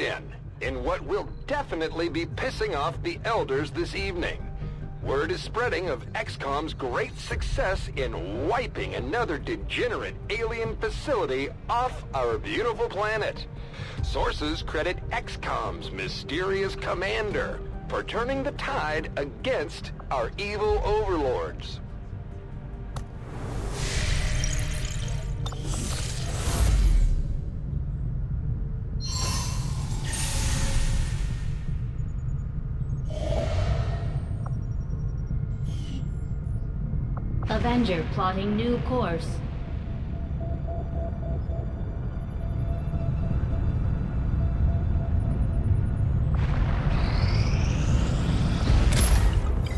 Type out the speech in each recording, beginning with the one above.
In. In what will definitely be pissing off the Elders this evening. Word is spreading of XCOM's great success in wiping another degenerate alien facility off our beautiful planet. Sources credit XCOM's mysterious commander for turning the tide against our evil overlords. Avenger plotting new course.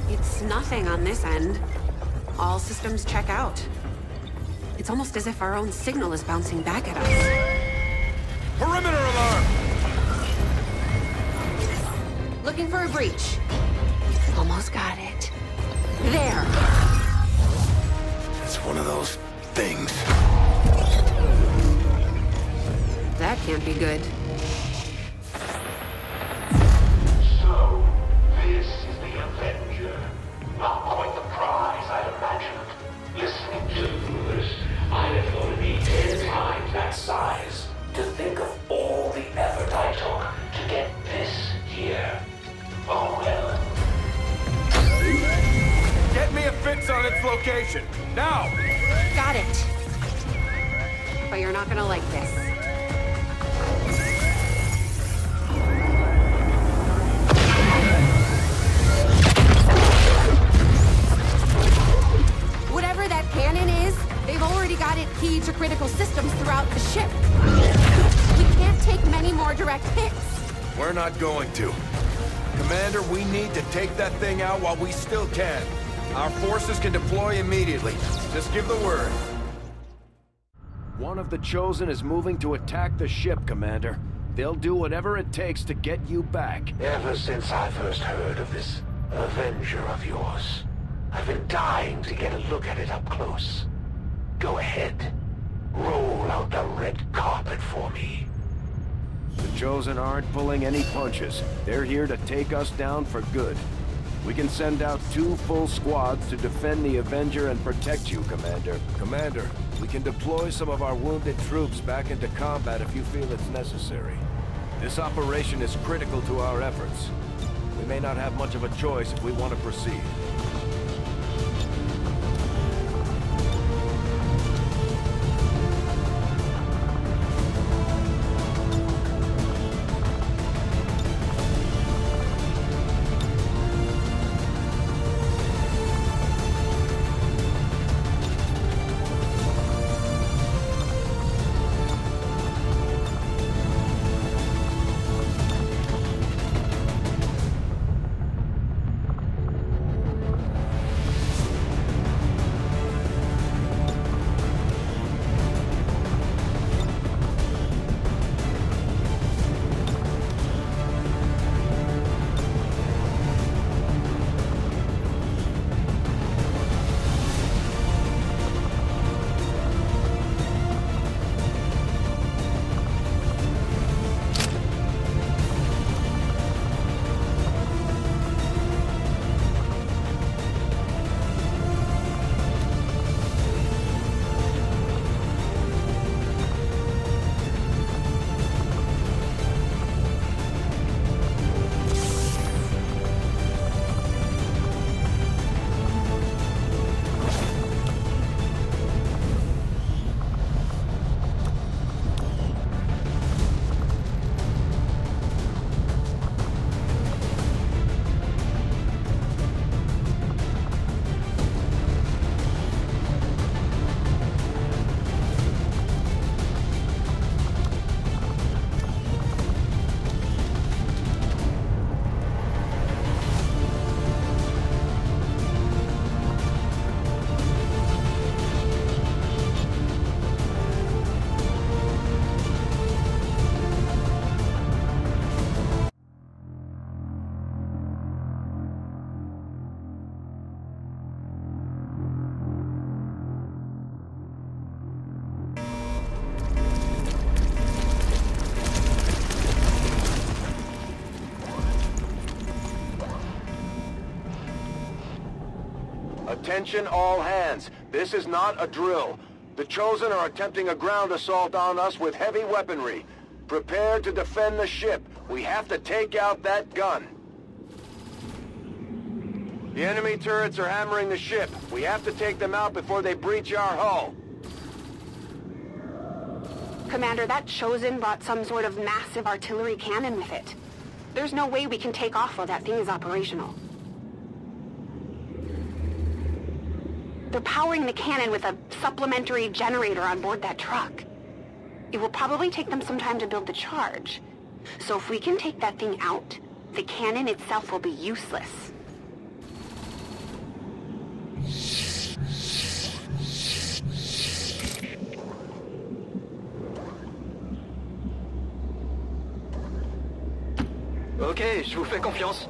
It's nothing on this end. All systems check out. It's almost as if our own signal is bouncing back at us. Perimeter alarm! Looking for a breach. Almost got it. There! One of those things. That can't be good. Location. Now! Got it. But you're not gonna like this. Whatever that cannon is, they've already got it keyed to critical systems throughout the ship. We can't take many more direct hits. We're not going to. Commander, we need to take that thing out while we still can. Our forces can deploy immediately. Just give the word. One of the Chosen is moving to attack the ship, Commander. They'll do whatever it takes to get you back. Ever since I first heard of this Avenger of yours, I've been dying to get a look at it up close. Go ahead. Roll out the red carpet for me. The Chosen aren't pulling any punches. They're here to take us down for good. We can send out two full squads to defend the Avenger and protect you, Commander. Commander, we can deploy some of our wounded troops back into combat if you feel it's necessary. This operation is critical to our efforts. We may not have much of a choice if we want to proceed. Attention all hands. This is not a drill. The Chosen are attempting a ground assault on us with heavy weaponry. Prepare to defend the ship. We have to take out that gun. The enemy turrets are hammering the ship. We have to take them out before they breach our hull. Commander, that Chosen brought some sort of massive artillery cannon with it. There's no way we can take off while that thing is operational. They're powering the cannon with a supplementary generator on board that truck. It will probably take them some time to build the charge. So if we can take that thing out, the cannon itself will be useless. Ok, je vous fais confiance.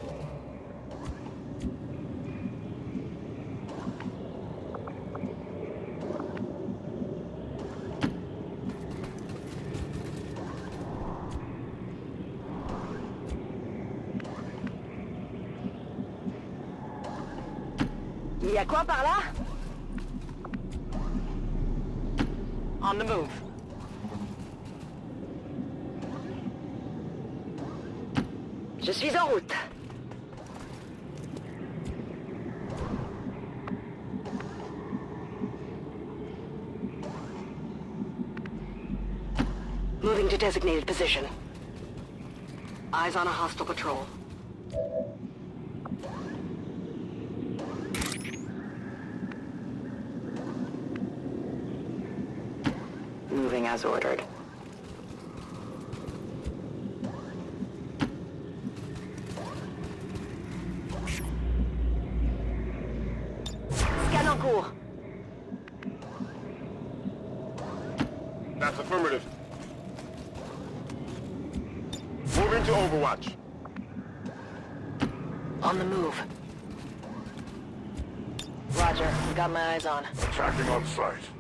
Quoi par là On the move. Je suis en route. Moving to designated position. Eyes on a hostile patrol. Moving as ordered. Scan en cours. That's affirmative. Moving to Overwatch. On the move. Roger, got my eyes on. Attacking on sight.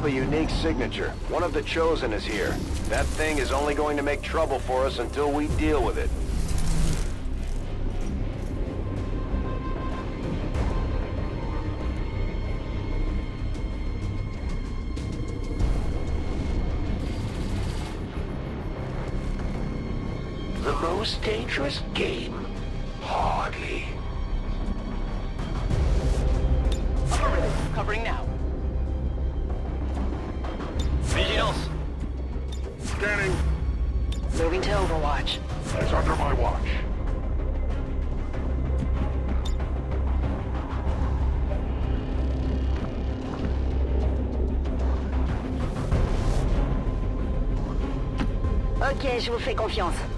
Up a unique signature. One of the Chosen is here. That thing is only going to make trouble for us until we deal with it. The most dangerous game? Je vous fais confiance.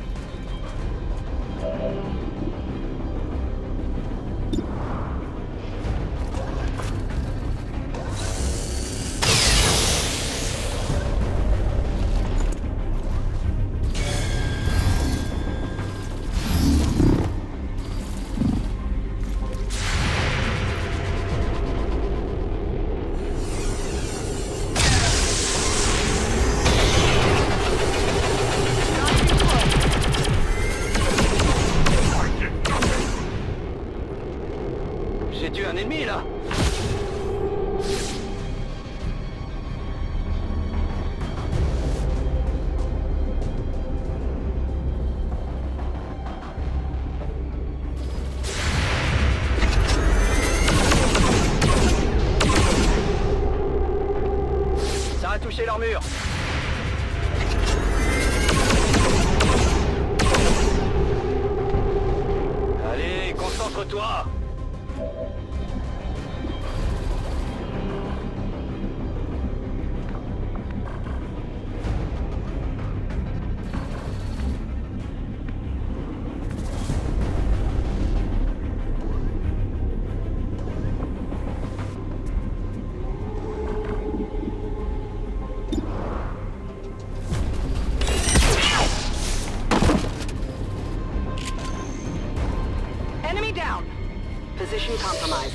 Position compromised.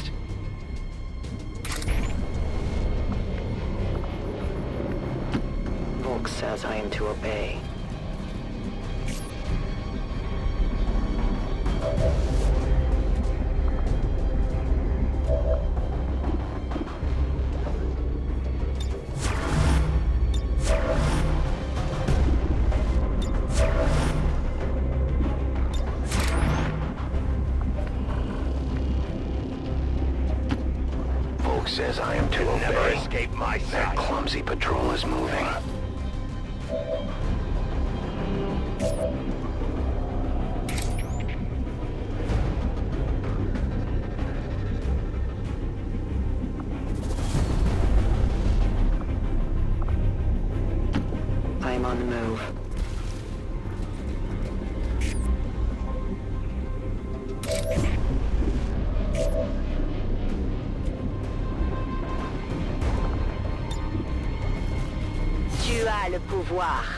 As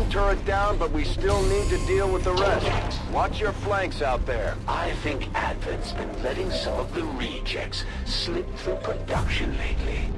one turret down, but we still need to deal with the rest. Watch your flanks out there. I think Advent's been letting some of the rejects slip through production lately.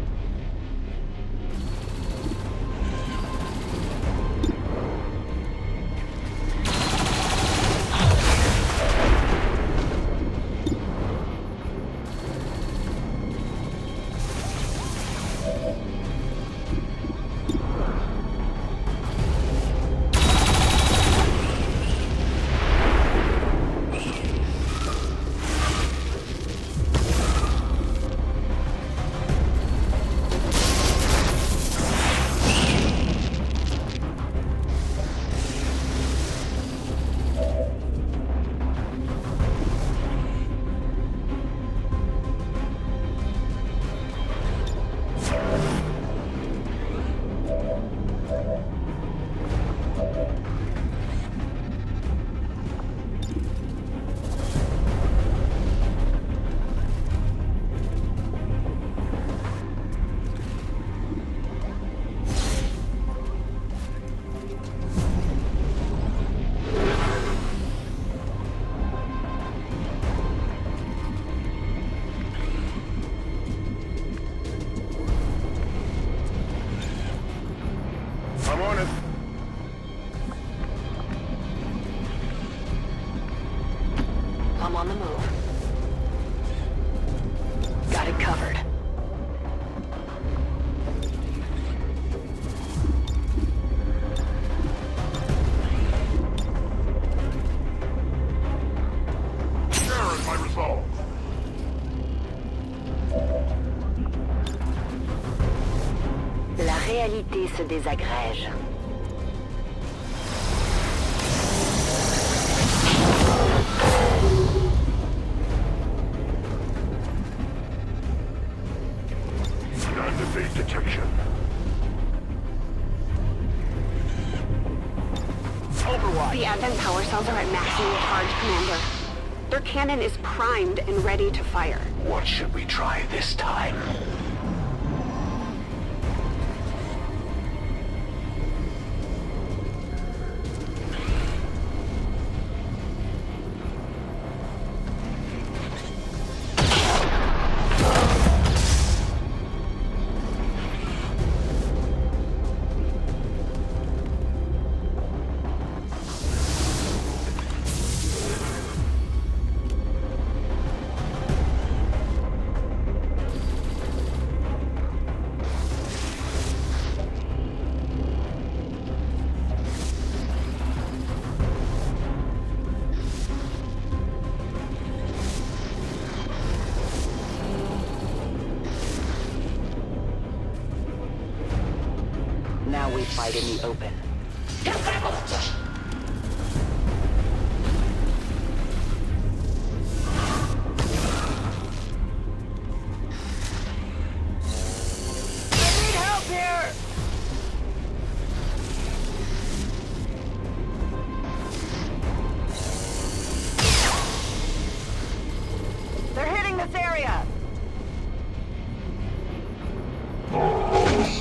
Now we fight in the open.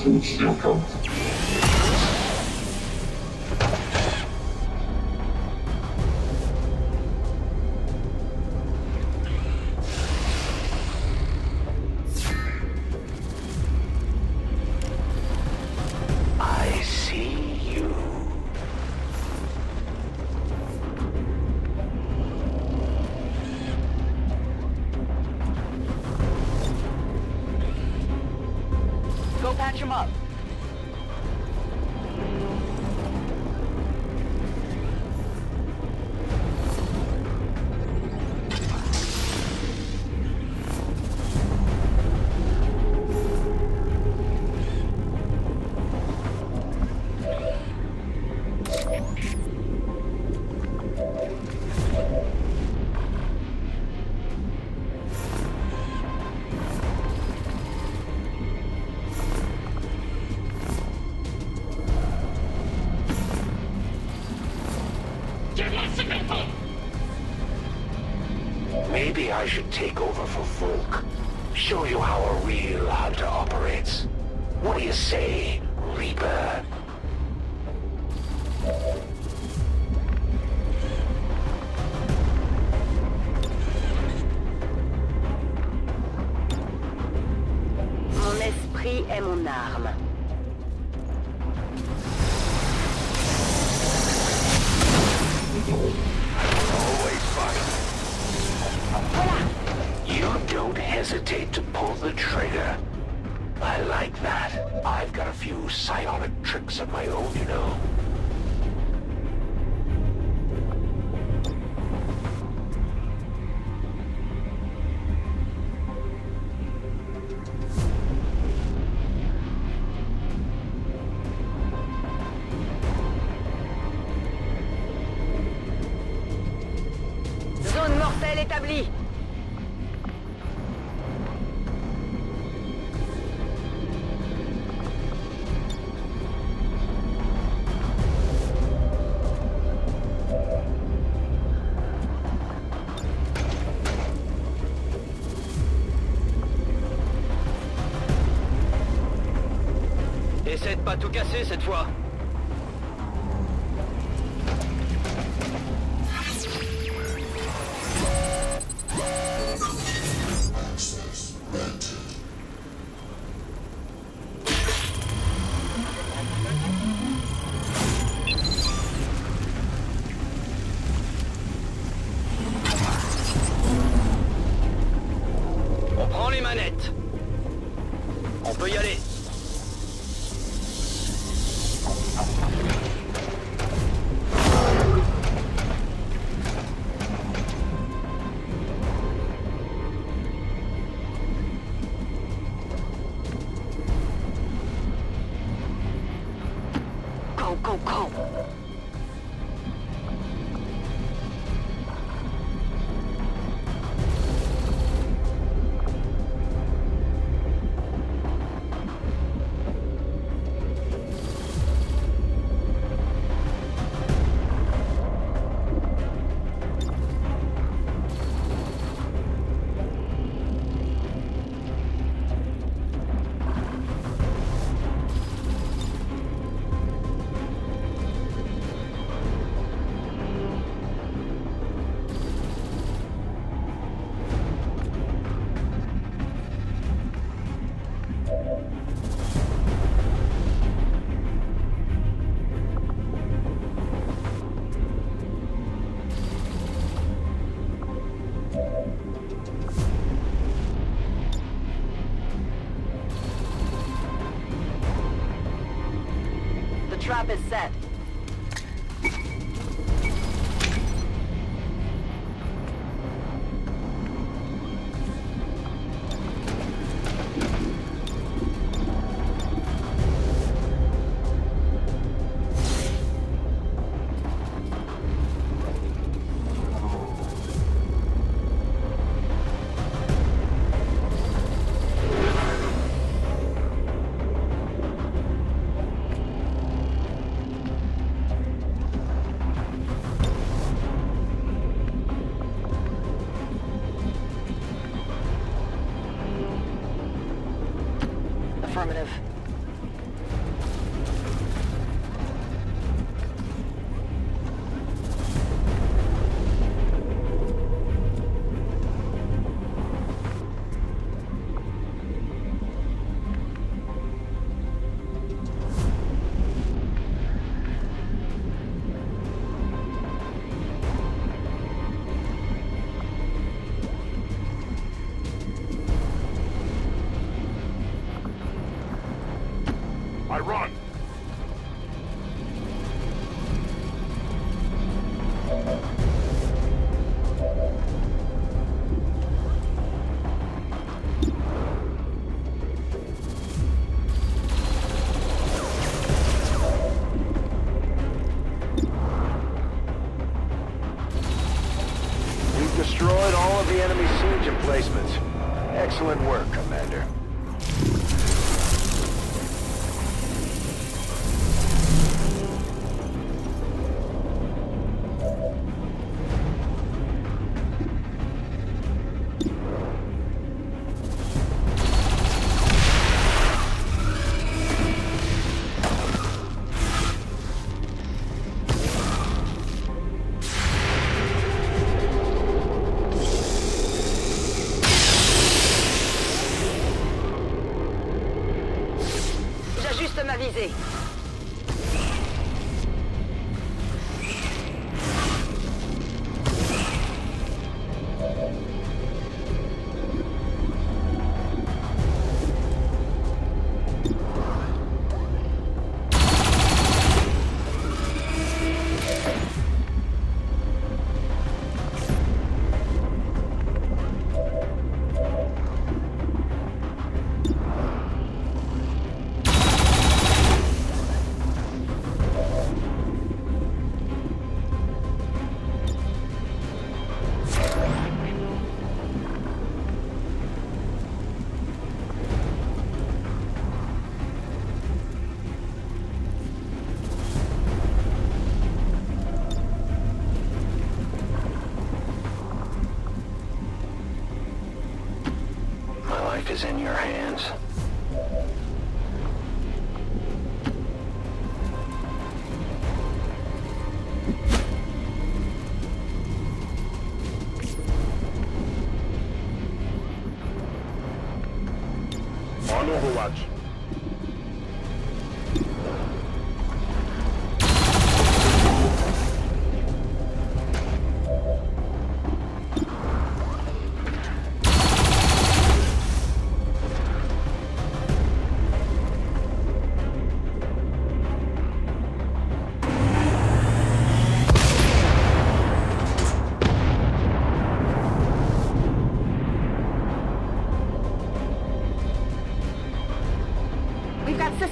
I need I should take over for Volk. Show you how a real hunter operates. What do you say, Reaper? pas tout casser cette fois. trap is set.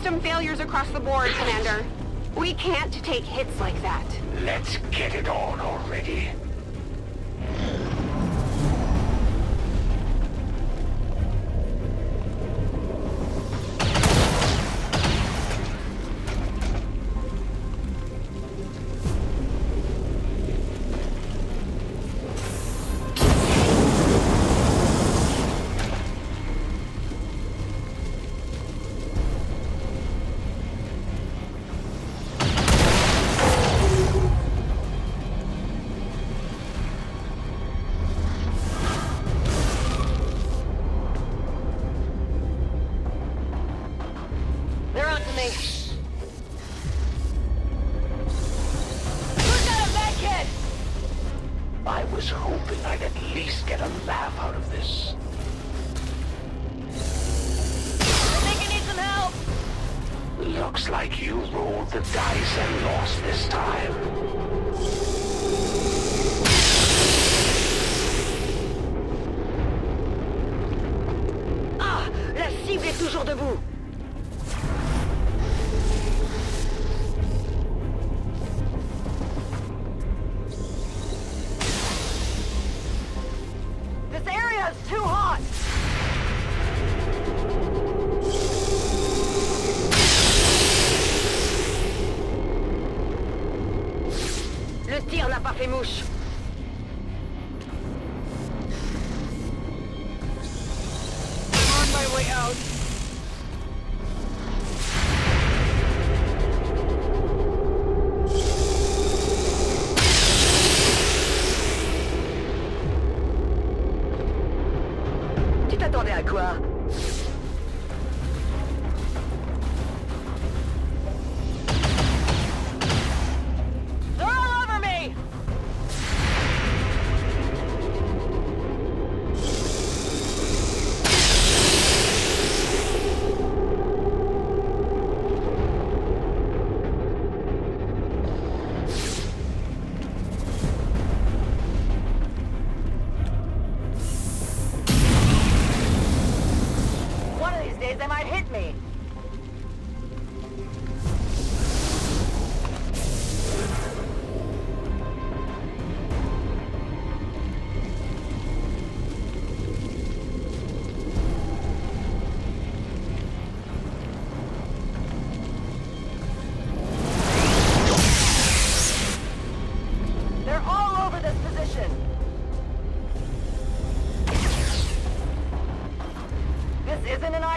System failures across the board, Commander. We can't take hits like that. Let's get it on already.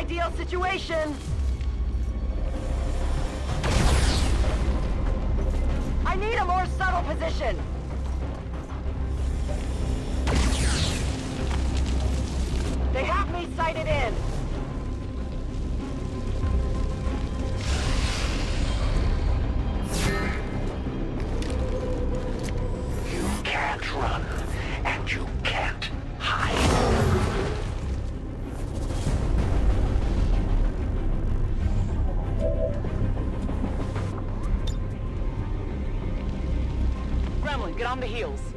ideal situation. I need a more subtle position. They have me sighted in. You can't run. the heels.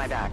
My back.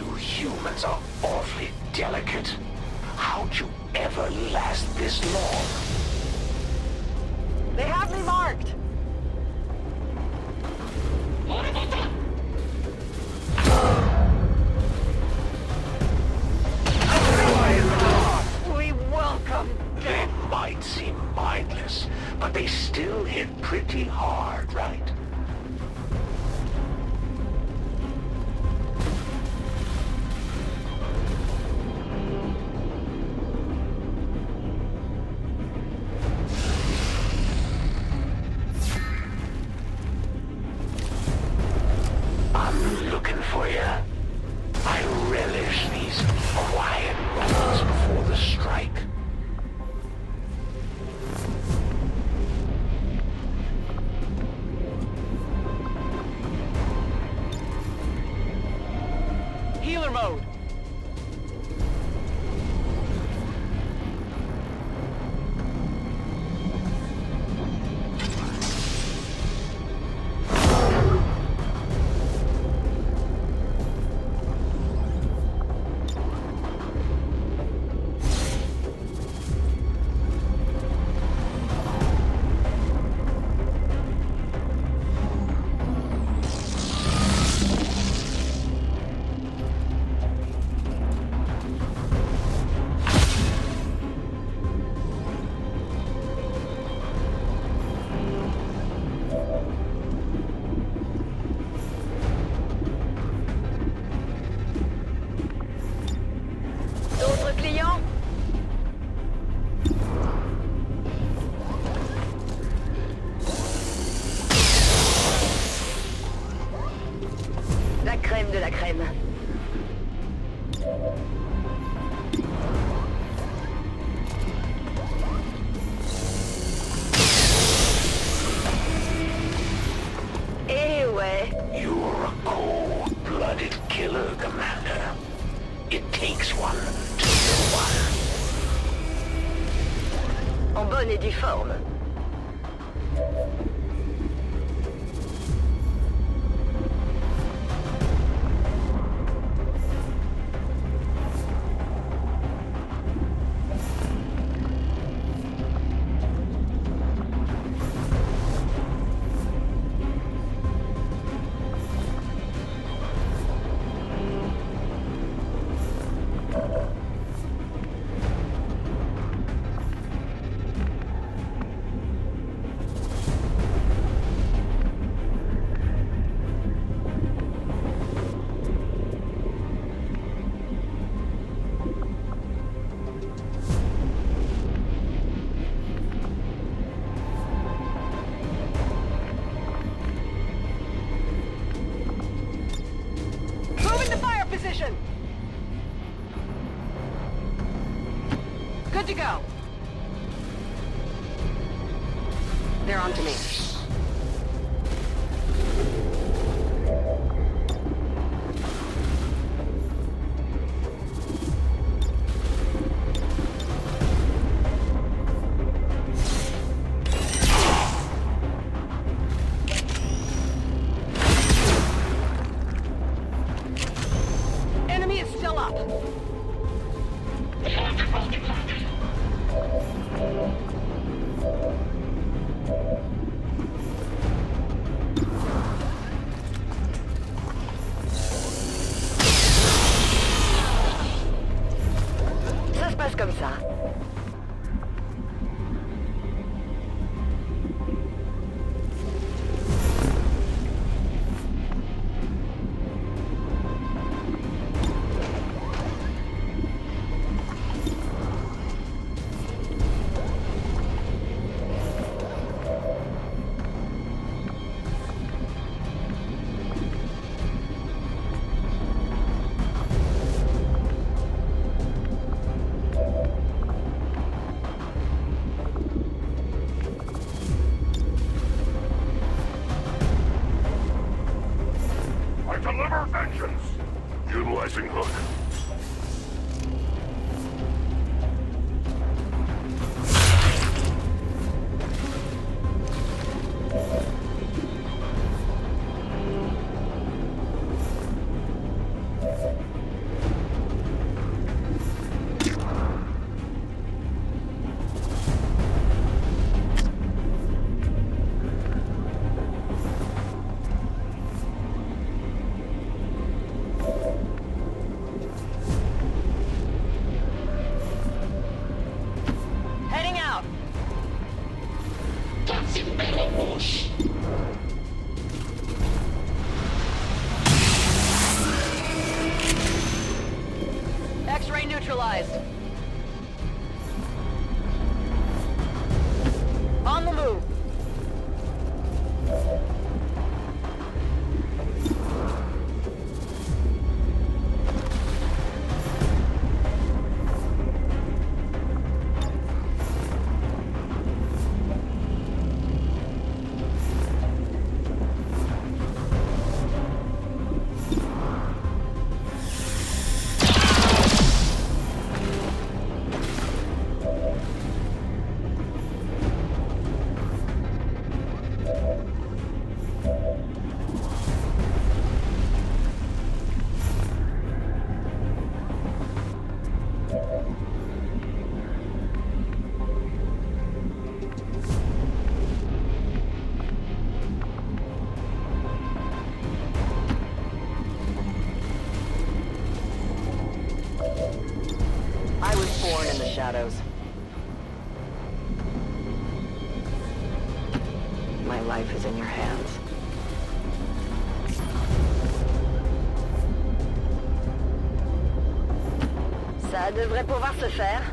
You humans are awfully delicate. How'd you ever last this long? They have me marked. We welcome They might seem mindless, but they still hit pretty hard, right? to go. Devrait pouvoir se faire.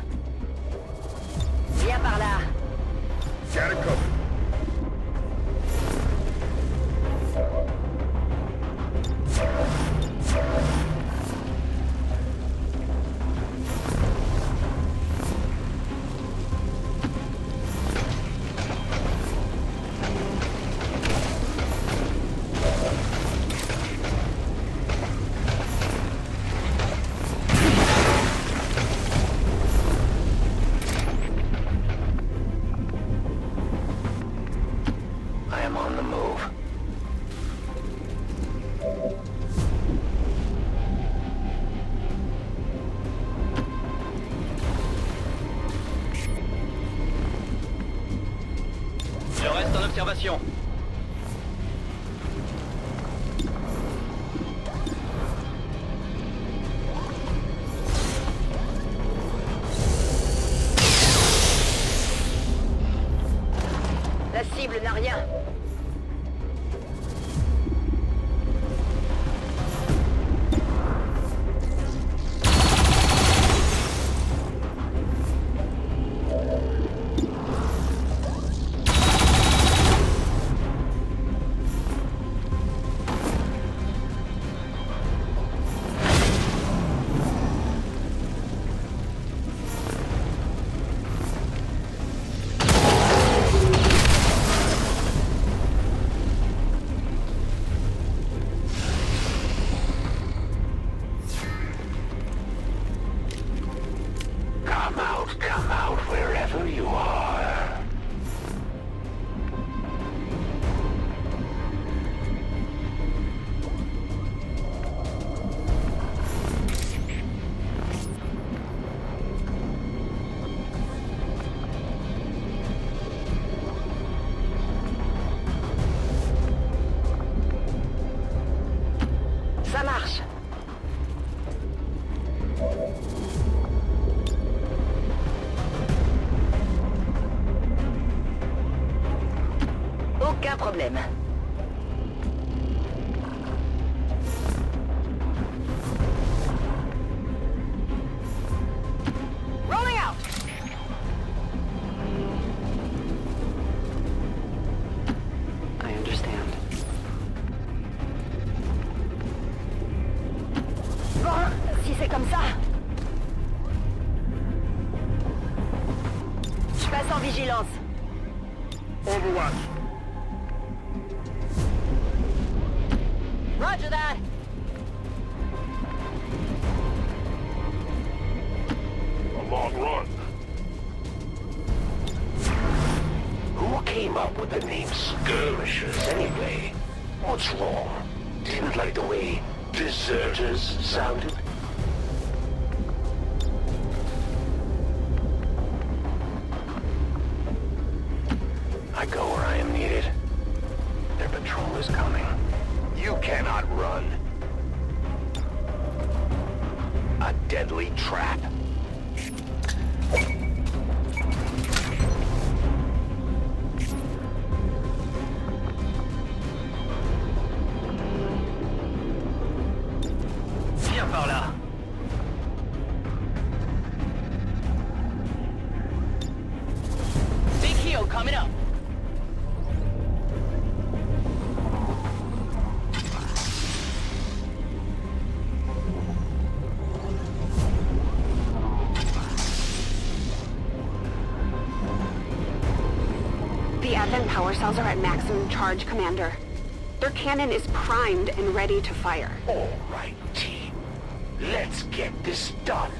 En problema. Deserters sounded? I go where I am needed. Their patrol is coming. You cannot run. A deadly trap. Are at maximum charge, Commander. Their cannon is primed and ready to fire. All right, team. Let's get this done.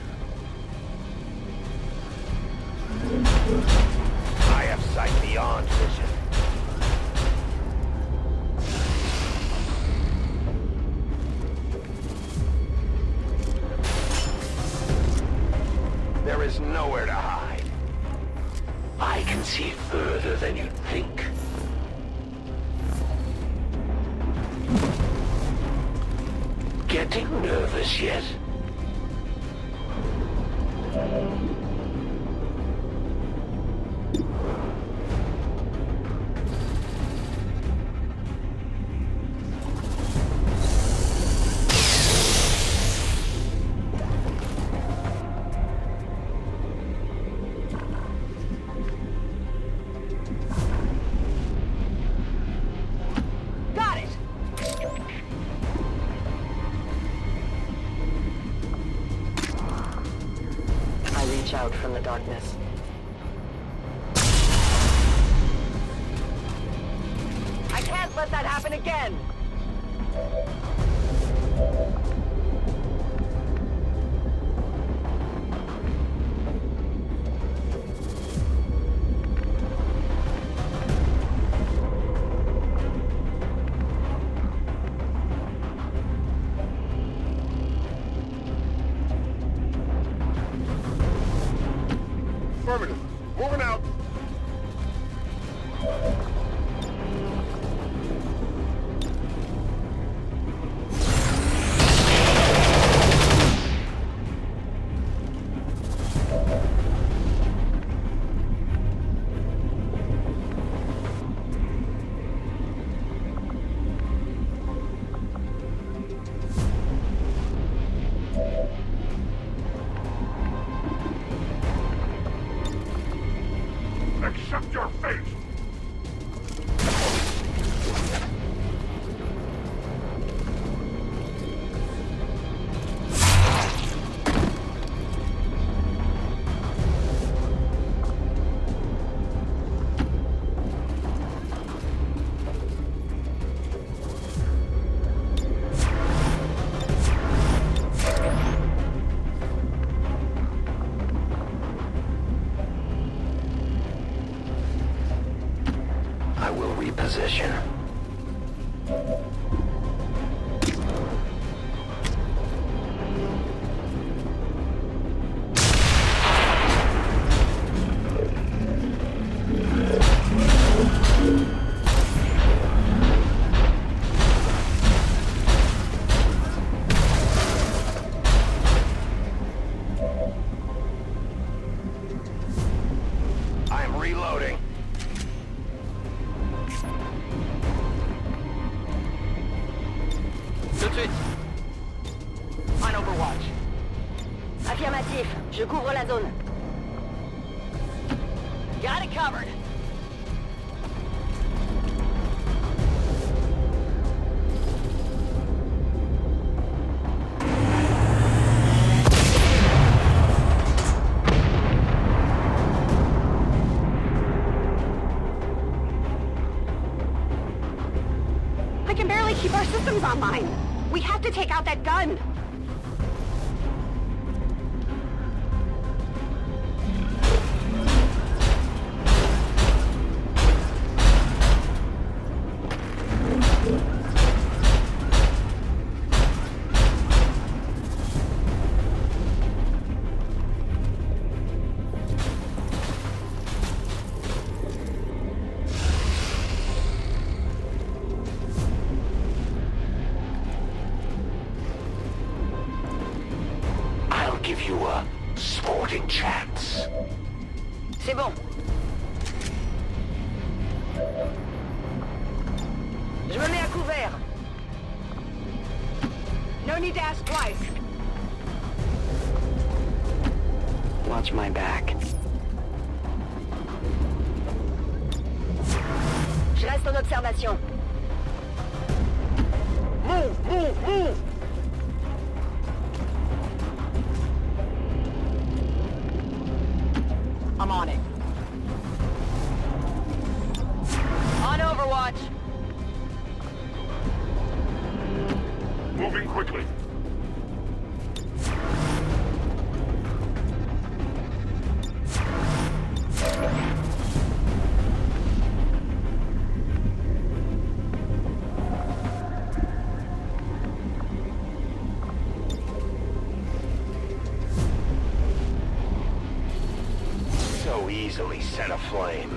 Je couvre la zone. Got it covered. I can barely keep our systems online. We have to take out that gun. set aflame.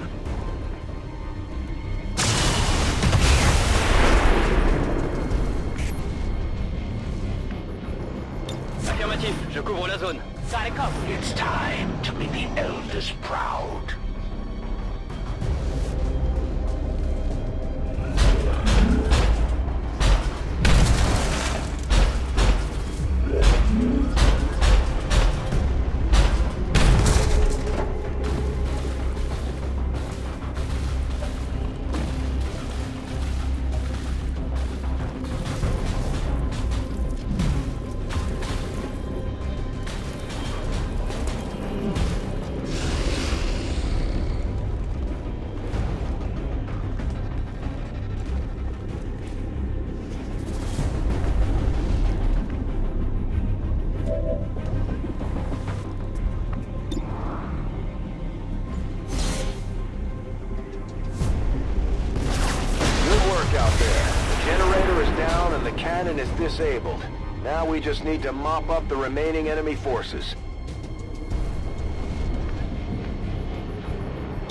disabled. Now we just need to mop up the remaining enemy forces.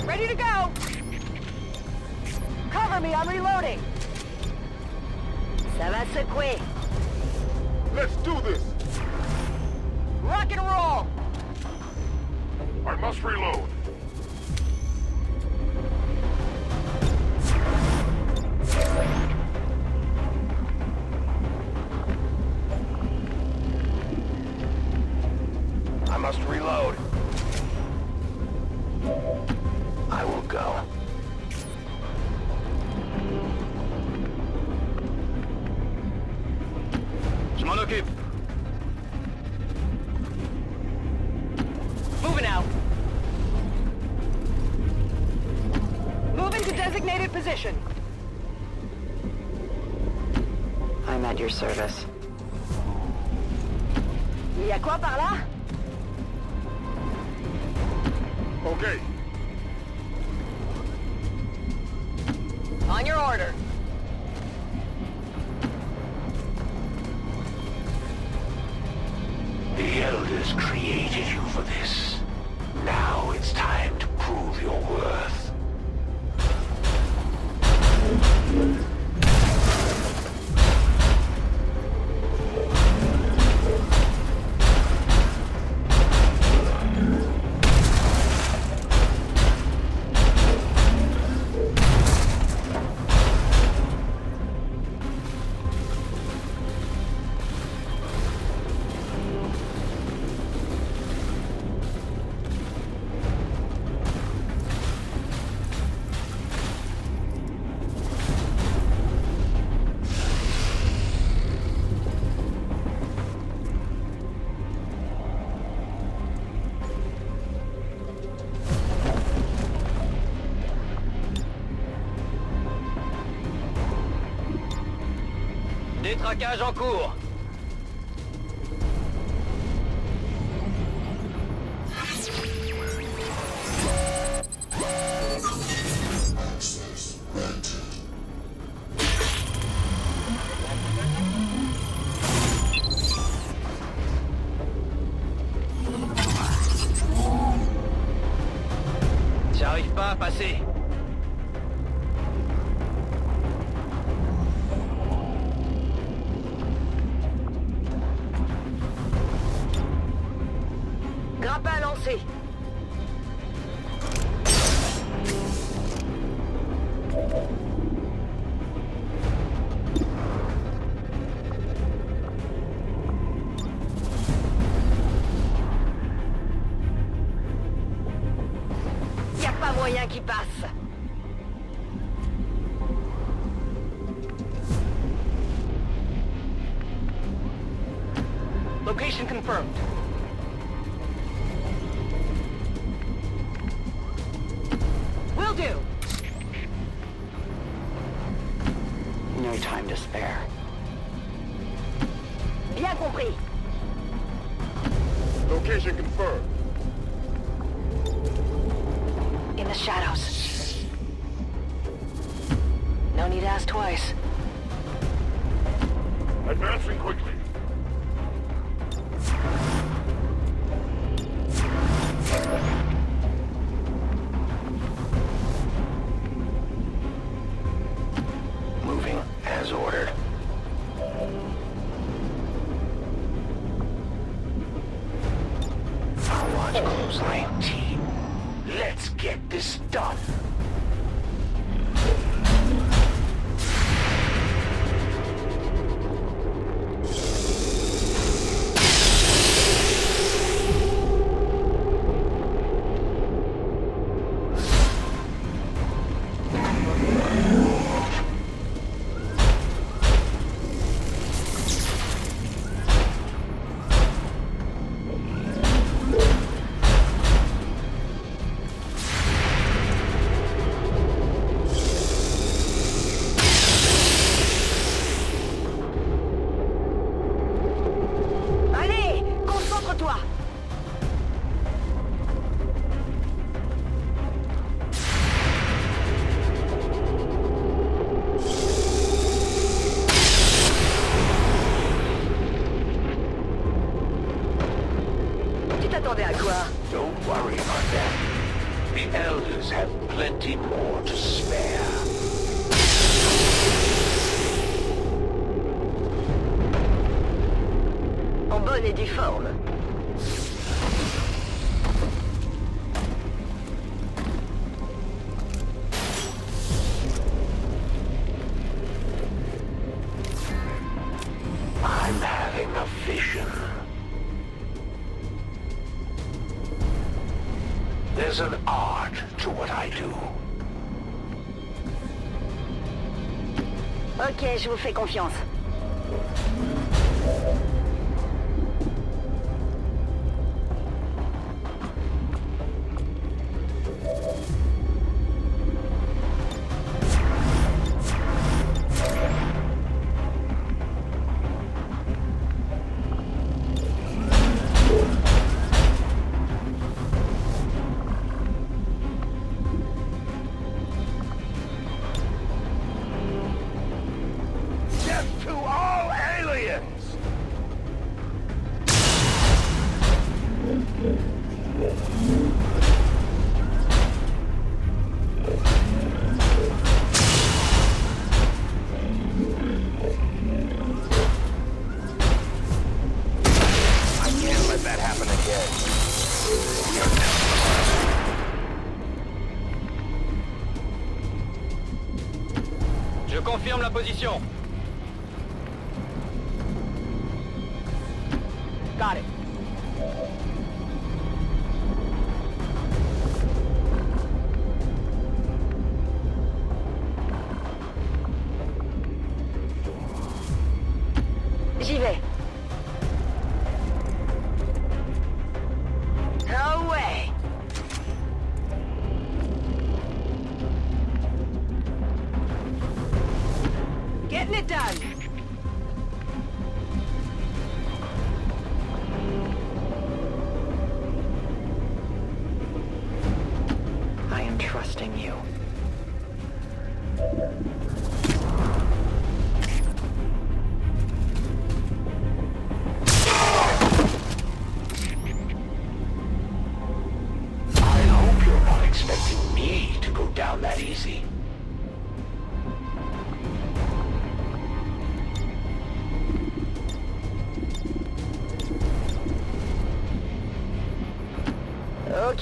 Ready to go! Cover me, I'm reloading! Ça va secouer. Let's do this! Rock and roll! I must reload. Braquage en cours J'arrive pas à passer. t'attendais à quoi Don't worry about that. The elders have plenty more to spare. En bonne et due forme. confiance. position.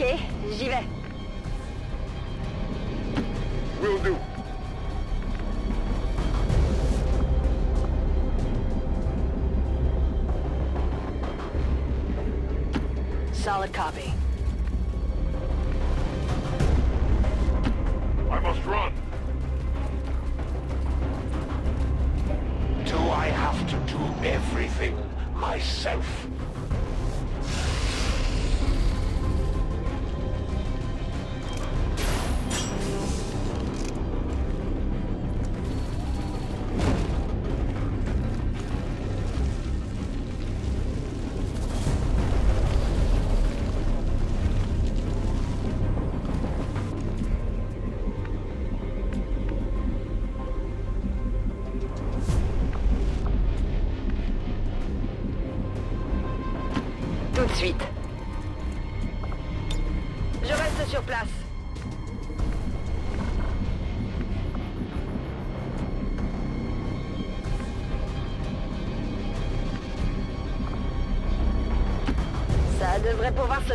Okay.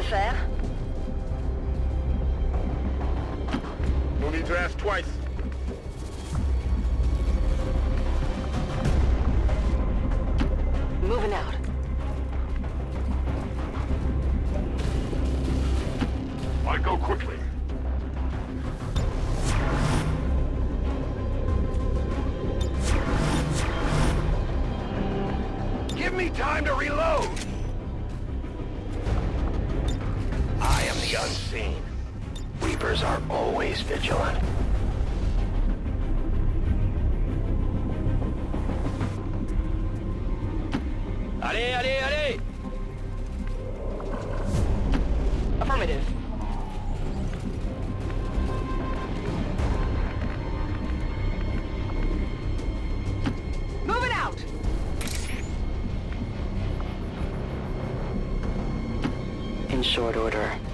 faire. short order.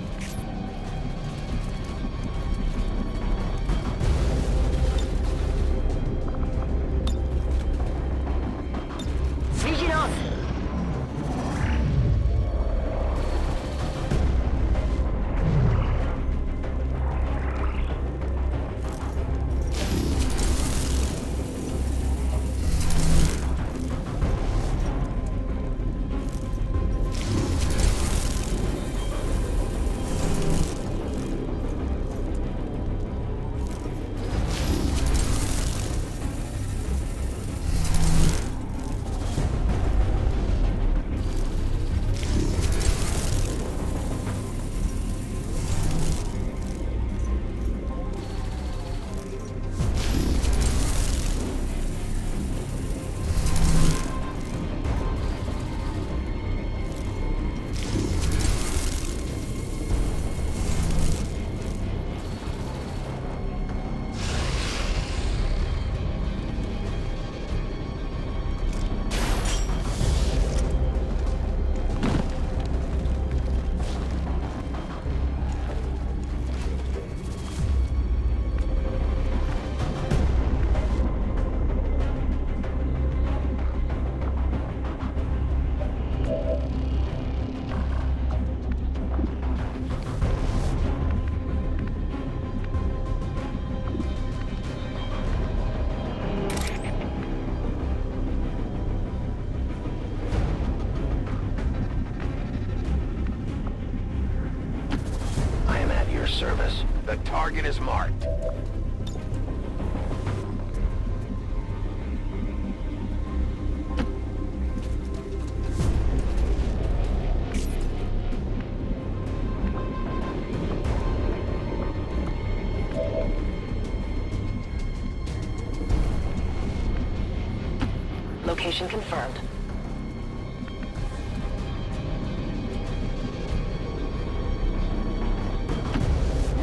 Confirmed.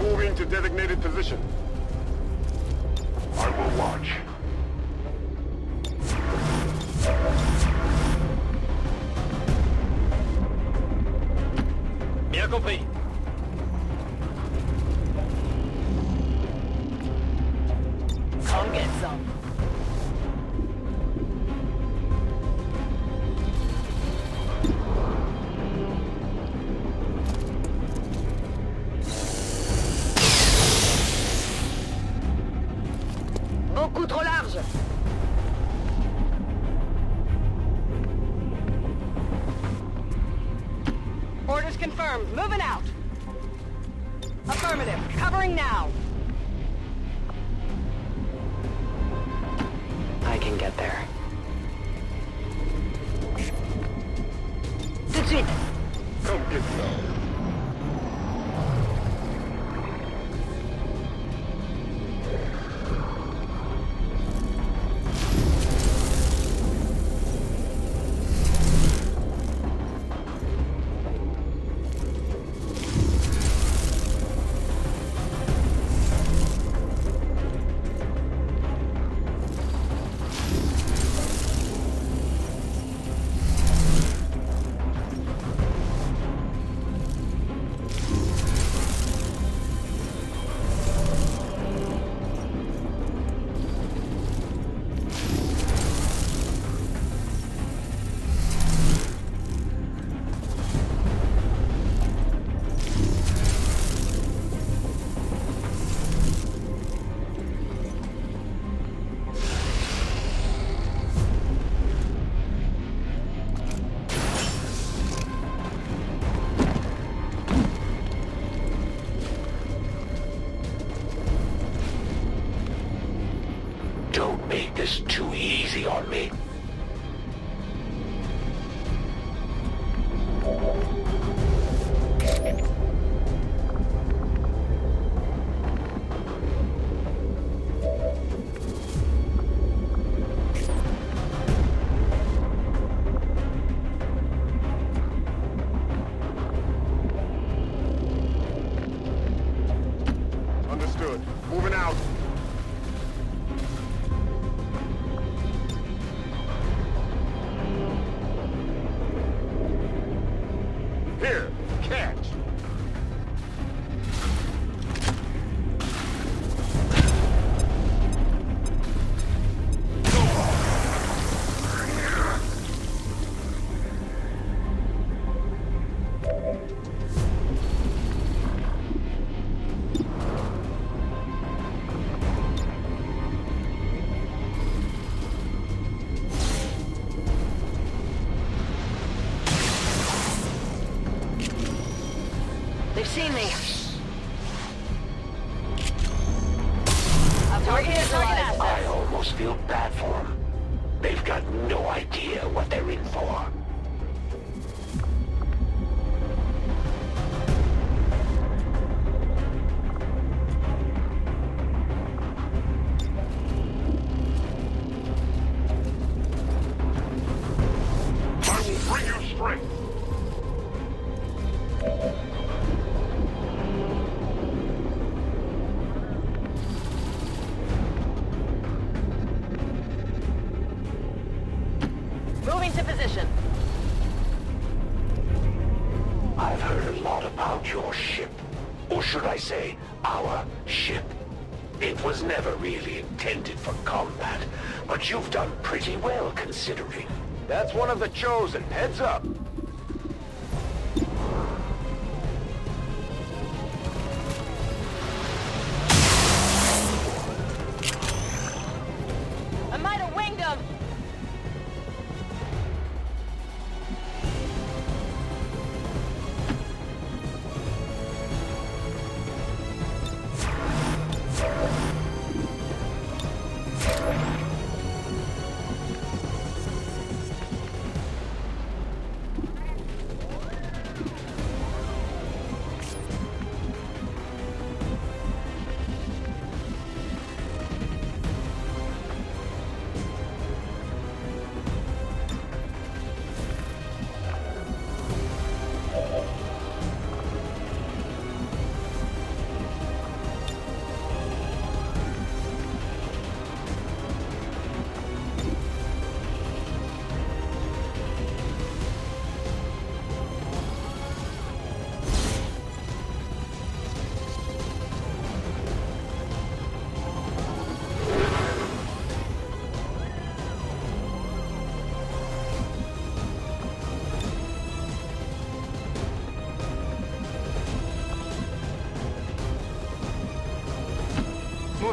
Moving to designated position. I will watch. Bien compris. Chosen. Heads up.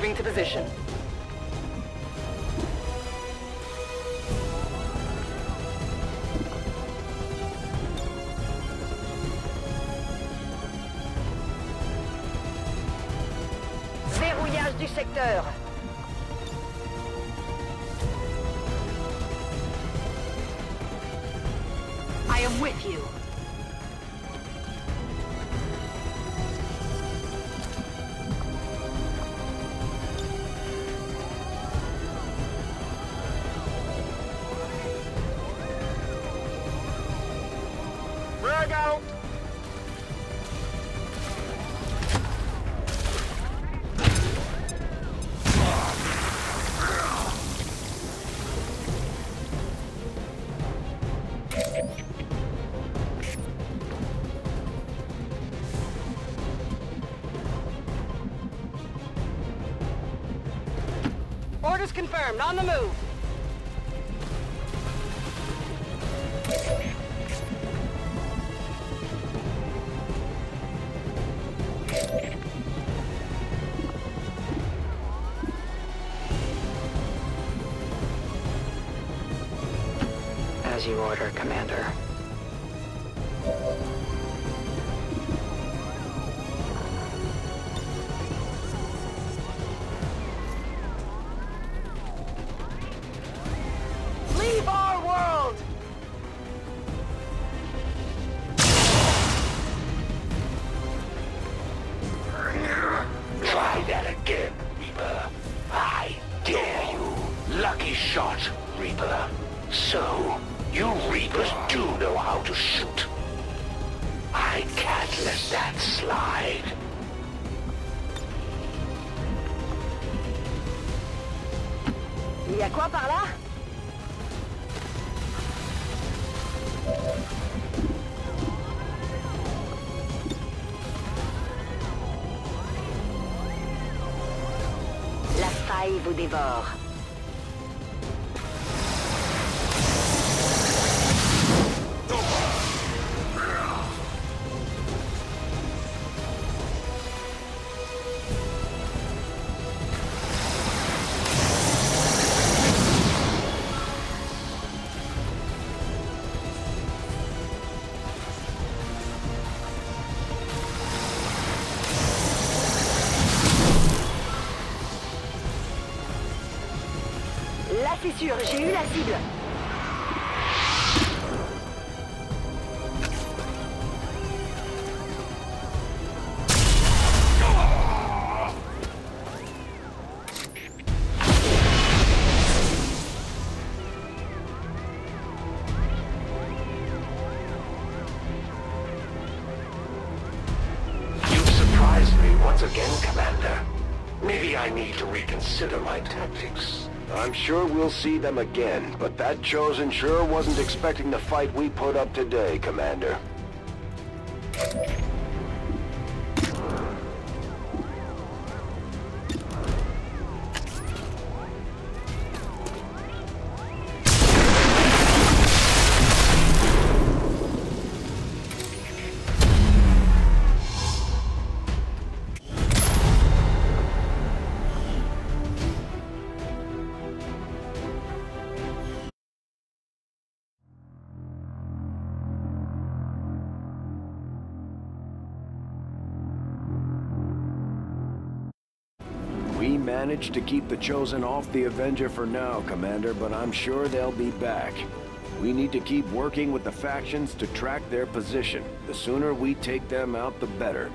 Moving to position. Confirmed. On the move. Vous dévore. C'est sûr, j'ai eu la cible. Sure we'll see them again, but that Chosen sure wasn't expecting the fight we put up today, Commander. Managed to keep the Chosen off the Avenger for now, Commander, but I'm sure they'll be back. We need to keep working with the factions to track their position. The sooner we take them out, the better.